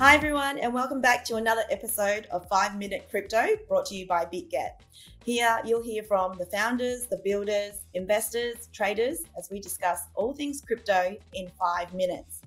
Hi, everyone, and welcome back to another episode of 5 Minute Crypto brought to you by BitGet. Here, you'll hear from the founders, the builders, investors, traders as we discuss all things crypto in five minutes.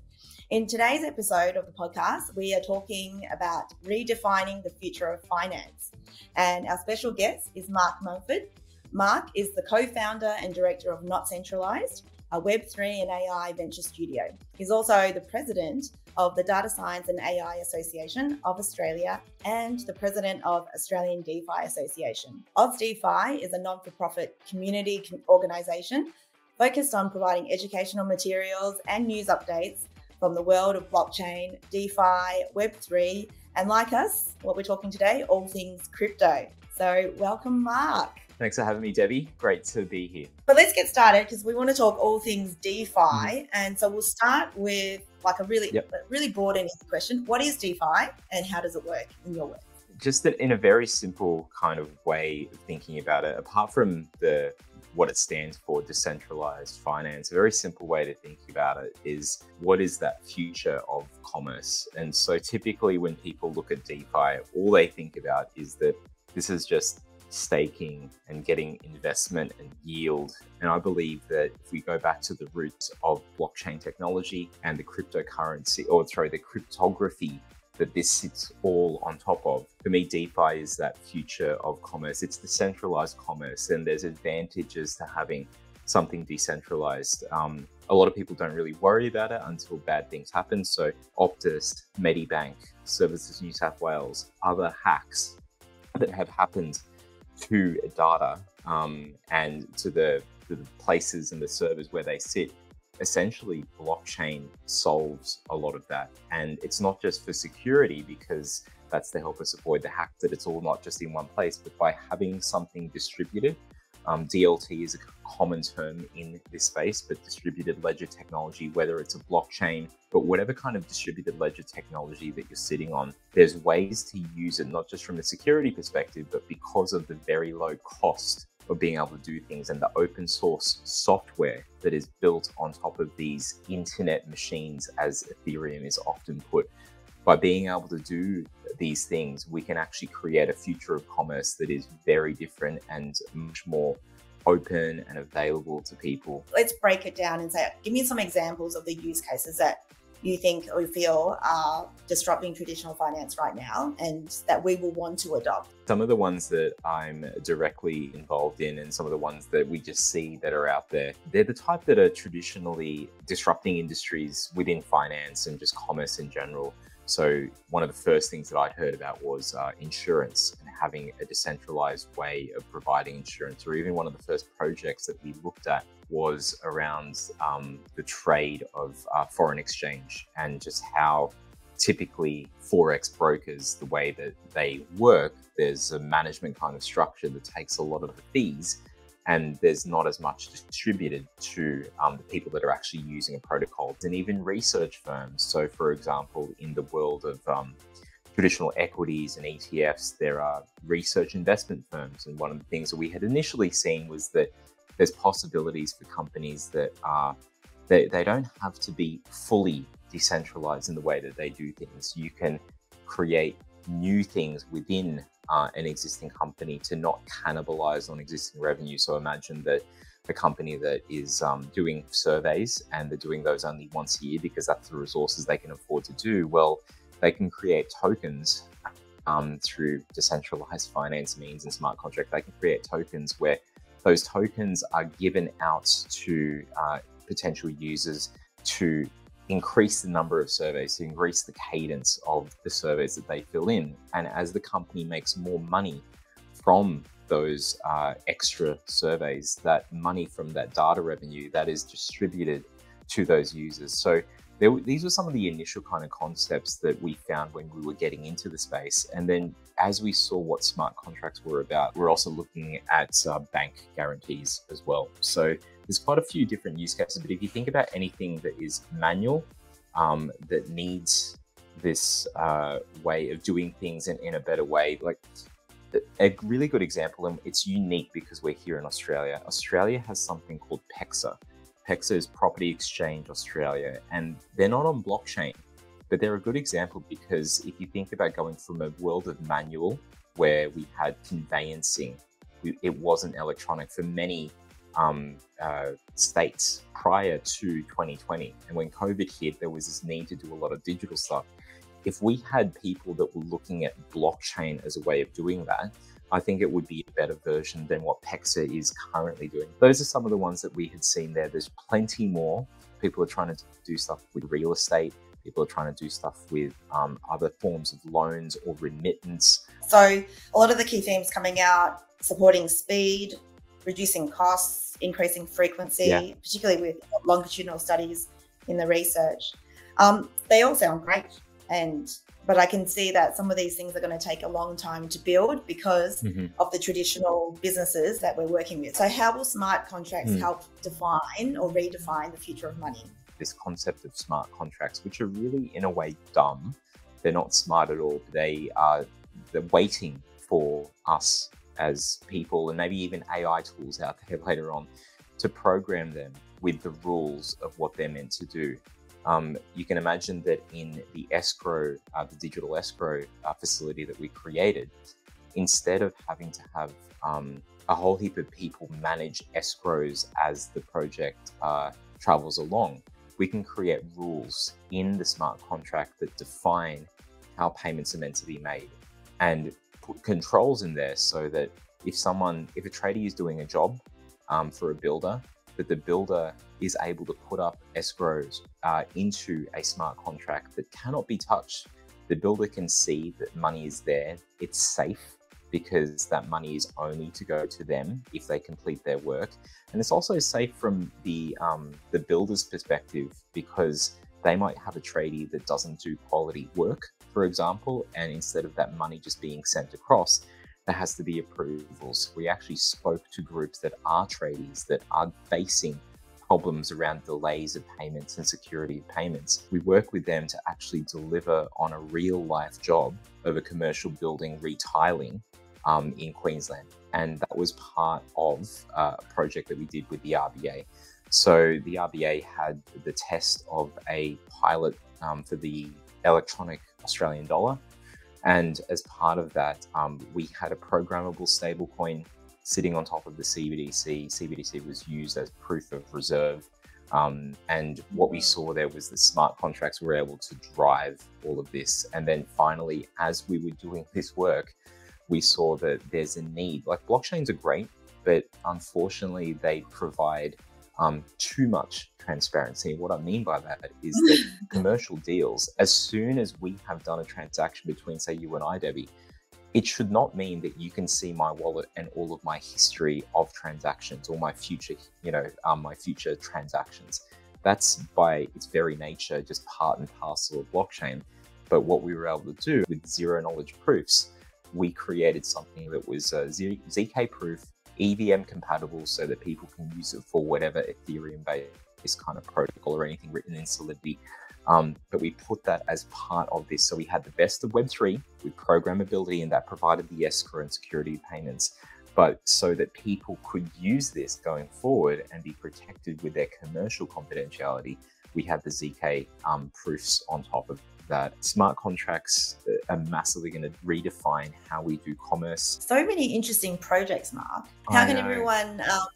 In today's episode of the podcast, we are talking about redefining the future of finance. And our special guest is Mark Monfort. Mark is the co founder and director of NotCentralised, a Web3 and AI venture studio. He's also the president of the Data Science and AI Association of Australia and the president of Australian DeFi Association. AusDeFi is a non for profit community organisation focused on providing educational materials and news updates from the world of blockchain, DeFi, Web3, and like us, what we're talking today, all things crypto. So, welcome, Mark. Thanks for having me, Debbie. Great to be here. But let's get started because we want to talk all things DeFi. Mm-hmm. And so we'll start with like a really, yep. really broad and easy question. What is DeFi and how does it work in your work? Just that in a very simple kind of way of thinking about it, apart from the what it stands for, decentralized finance. A very simple way to think about it is what is that future of commerce? And so typically when people look at DeFi, all they think about is that this is just staking and getting investment and yield. And I believe that if we go back to the roots of blockchain technology and the cryptocurrency, or sorry, the cryptography that this sits all on top of. For me, DeFi is that future of commerce. It's decentralized commerce, and there's advantages to having something decentralized. Um, a lot of people don't really worry about it until bad things happen. So, Optus, Medibank, Services New South Wales, other hacks that have happened to data um, and to the, to the places and the servers where they sit, essentially blockchain solves a lot of that. And it's not just for security because that's to help us avoid the hack that it's all not just in one place, but by having something distributed um, DLT is a common term in this space, but distributed ledger technology, whether it's a blockchain, but whatever kind of distributed ledger technology that you're sitting on, there's ways to use it, not just from a security perspective, but because of the very low cost of being able to do things and the open source software that is built on top of these internet machines, as Ethereum is often put. By being able to do these things, we can actually create a future of commerce that is very different and much more open and available to people. Let's break it down and say, give me some examples of the use cases that you think or feel are disrupting traditional finance right now and that we will want to adopt? Some of the ones that I'm directly involved in and some of the ones that we just see that are out there, they're the type that are traditionally disrupting industries within finance and just commerce in general. So one of the first things that I'd heard about was uh, insurance and having a decentralized way of providing insurance, or even one of the first projects that we looked at was around um, the trade of uh, foreign exchange and just how typically forex brokers, the way that they work, there's a management kind of structure that takes a lot of the fees and there's not as much distributed to um, the people that are actually using a protocol and even research firms. So, for example, in the world of um, traditional equities and ETFs, there are research investment firms. And one of the things that we had initially seen was that there's possibilities for companies that are they, they don't have to be fully decentralized in the way that they do things. You can create new things within uh, an existing company to not cannibalize on existing revenue. So imagine that a company that is um, doing surveys and they're doing those only once a year because that's the resources they can afford to do. Well, they can create tokens um, through decentralized finance means and smart contract. They can create tokens where those tokens are given out to uh, potential users to increase the number of surveys, to increase the cadence of the surveys that they fill in. And as the company makes more money from those uh, extra surveys, that money from that data revenue that is distributed to those users. So there, these were some of the initial kind of concepts that we found when we were getting into the space. And then as we saw what smart contracts were about, we're also looking at uh, bank guarantees as well. So there's quite a few different use cases, but if you think about anything that is manual, um, that needs this uh, way of doing things in, in a better way, like a really good example, and it's unique because we're here in Australia. Australia has something called PEXA. PEXA is Property Exchange Australia, and they're not on blockchain. But they're a good example because if you think about going from a world of manual where we had conveyancing, it wasn't electronic for many um, uh, states prior to 2020. And when COVID hit, there was this need to do a lot of digital stuff. If we had people that were looking at blockchain as a way of doing that, I think it would be a better version than what PEXA is currently doing. Those are some of the ones that we had seen there. There's plenty more. People are trying to do stuff with real estate. People are trying to do stuff with um, other forms of loans or remittance. So, a lot of the key themes coming out supporting speed, reducing costs, increasing frequency, yeah. particularly with longitudinal studies in the research. Um, they all sound great. And but I can see that some of these things are going to take a long time to build because mm-hmm. of the traditional businesses that we're working with. So, how will smart contracts mm. help define or redefine the future of money? This concept of smart contracts, which are really, in a way, dumb. They're not smart at all. They are they're waiting for us as people and maybe even AI tools out there later on to program them with the rules of what they're meant to do. Um, you can imagine that in the escrow, uh, the digital escrow uh, facility that we created, instead of having to have um, a whole heap of people manage escrows as the project uh, travels along, we can create rules in the smart contract that define how payments are meant to be made and put controls in there so that if someone, if a tradie is doing a job um, for a builder, that the builder is able to put up escrows uh, into a smart contract that cannot be touched. The builder can see that money is there, it's safe because that money is only to go to them if they complete their work. And it's also safe from the, um, the builder's perspective because they might have a tradie that doesn't do quality work, for example, and instead of that money just being sent across, there has to be approvals. We actually spoke to groups that are tradies that are facing problems around delays of payments and security of payments. We work with them to actually deliver on a real life job of a commercial building retiling um, in Queensland. And that was part of uh, a project that we did with the RBA. So the RBA had the test of a pilot um, for the electronic Australian dollar and as part of that, um, we had a programmable stablecoin sitting on top of the CBDC. CBDC was used as proof of reserve. Um, and what we saw there was the smart contracts were able to drive all of this. And then finally, as we were doing this work, we saw that there's a need. Like blockchains are great, but unfortunately, they provide um, too much transparency. What I mean by that is that commercial deals, as soon as we have done a transaction between, say, you and I, Debbie, it should not mean that you can see my wallet and all of my history of transactions or my future, you know, um, my future transactions. That's by its very nature just part and parcel of blockchain. But what we were able to do with zero knowledge proofs, we created something that was a ZK proof EVM compatible so that people can use it for whatever Ethereum based kind of protocol or anything written in Solidity. Um, but we put that as part of this. So we had the best of Web3 with programmability, and that provided the escrow and security payments. But so that people could use this going forward and be protected with their commercial confidentiality, we had the ZK um, proofs on top of that smart contracts are massively going to redefine how we do commerce. So many interesting projects, Mark. How can everyone um,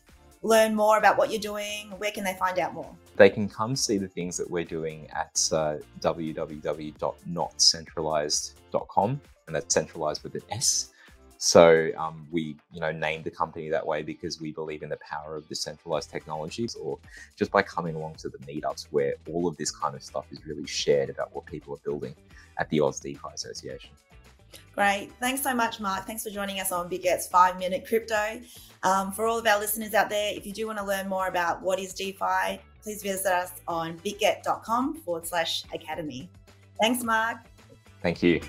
learn more about what you're doing? Where can they find out more? They can come see the things that we're doing at uh, www.notcentralised.com, and that's centralized with an S. So um, we, you know, named the company that way because we believe in the power of decentralized technologies, or just by coming along to the meetups where all of this kind of stuff is really shared about what people are building at the AusDeFi Association. Great. Thanks so much, Mark. Thanks for joining us on BitGet's Five Minute Crypto. Um, for all of our listeners out there, if you do want to learn more about what is DeFi, please visit us on bitget.com forward slash academy. Thanks, Mark. Thank you.